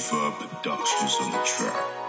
Fur Productions on the track.